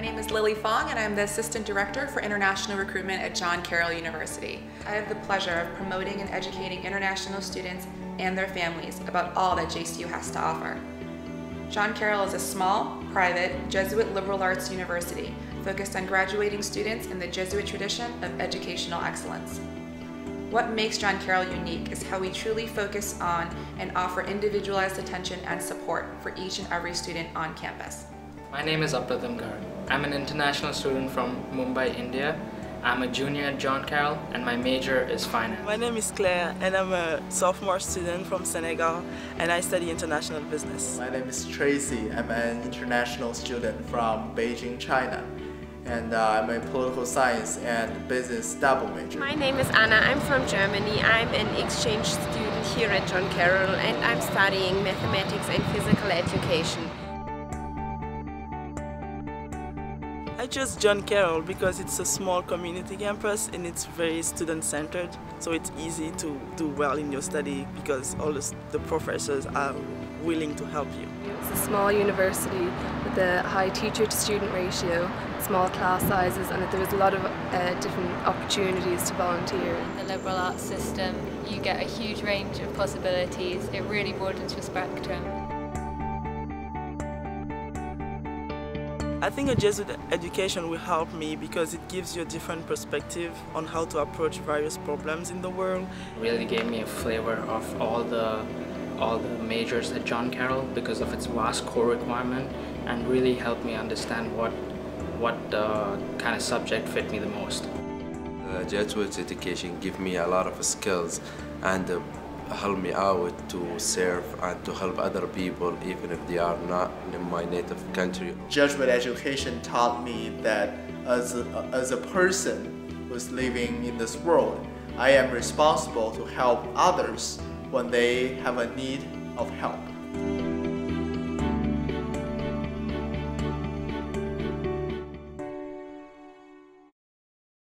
My name is Lily Fong and I'm the Assistant Director for International Recruitment at John Carroll University. I have the pleasure of promoting and educating international students and their families about all that JCU has to offer. John Carroll is a small, private, Jesuit liberal arts university focused on graduating students in the Jesuit tradition of educational excellence. What makes John Carroll unique is how we truly focus on and offer individualized attention and support for each and every student on campus. My name is Apratham Garg. I'm an international student from Mumbai, India. I'm a junior at John Carroll and my major is finance. My name is Claire and I'm a sophomore student from Senegal and I study international business. My name is Tracy. I'm an international student from Beijing, China and uh, I'm a political science and business double major. My name is Anna. I'm from Germany. I'm an exchange student here at John Carroll and I'm studying mathematics and physical education. I chose John Carroll because it's a small community campus and it's very student-centered, so it's easy to do well in your study because all the professors are willing to help you. It's a small university with a high teacher-to-student ratio, small class sizes, and there was a lot of uh, different opportunities to volunteer. In the liberal arts system, you get a huge range of possibilities. It really broadens your spectrum. I think a Jesuit education will help me because it gives you a different perspective on how to approach various problems in the world. Really gave me a flavor of all the all the majors at John Carroll because of its vast core requirement and really helped me understand what what uh, kind of subject fit me the most. The Jesuit education give me a lot of skills and uh, help me out to serve and to help other people even if they are not in my native country. Jesuit education taught me that as a, as a person who's living in this world, I am responsible to help others when they have a need of help.